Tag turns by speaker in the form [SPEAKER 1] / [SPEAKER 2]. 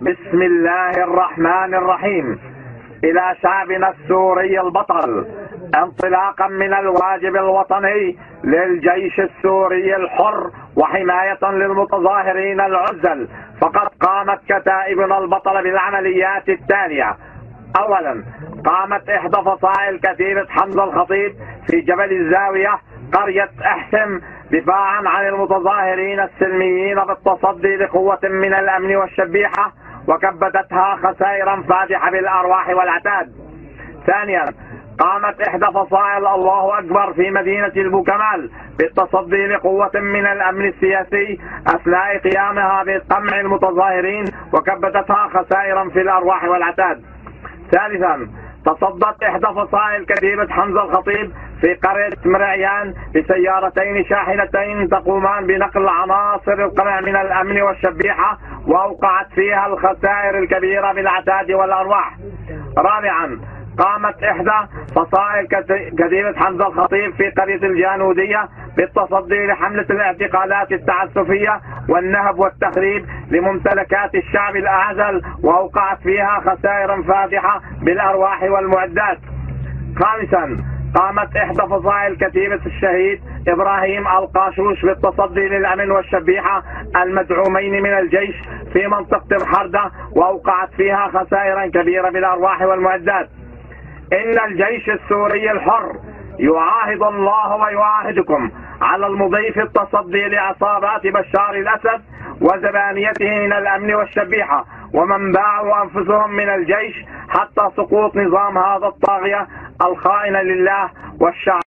[SPEAKER 1] بسم الله الرحمن الرحيم. إلى شعبنا السوري البطل انطلاقا من الواجب الوطني للجيش السوري الحر وحماية للمتظاهرين العزل فقد قامت كتائبنا البطلة بالعمليات التالية. اولا قامت إحدى فصائل كتيبة حمزة الخطيب في جبل الزاوية قرية أحسم دفاعا عن المتظاهرين السلميين بالتصدي لقوة من الأمن والشبيحة. وكبدتها خسائرا فادحة بالأرواح والعتاد. ثانيا قامت إحدى فصائل الله أكبر في مدينة البوكمال بالتصدي لقوة من الأمن السياسي أثناء قيامها بقمع المتظاهرين وكبدتها خسائرا في الأرواح والعتاد. ثالثا تصدت إحدى فصائل كتيبة حمزة الخطيب في قرية مرعيان بسيارتين شاحنتين تقومان بنقل عناصر القمع من الأمن والشبيحة وأوقعت فيها الخسائر الكبيرة بالعتاد والأرواح. رابعا قامت إحدى فصائل كتيبة حمزة الخطيب في قرية الجانودية بالتصدي لحملة الاعتقالات التعسفية والنهب والتخريب لممتلكات الشعب الأعزل وأوقعت فيها خسائر فادحة بالأرواح والمعدات. خامسا قامت إحدى فصائل كتيبة الشهيد إبراهيم القاشوش بالتصدي للأمن والشبيحة المدعومين من الجيش في منطقة الحردة وأوقعت فيها خسائر كبيرة بالأرواح والمعدات. إن الجيش السوري الحر يعاهد الله ويعاهدكم على المضي في التصدي لعصابات بشار الأسد وزبانيته من الأمن والشبيحة ومن باعوا أنفسهم من الجيش حتى سقوط نظام هذا الطاغية الخائن لله والشعب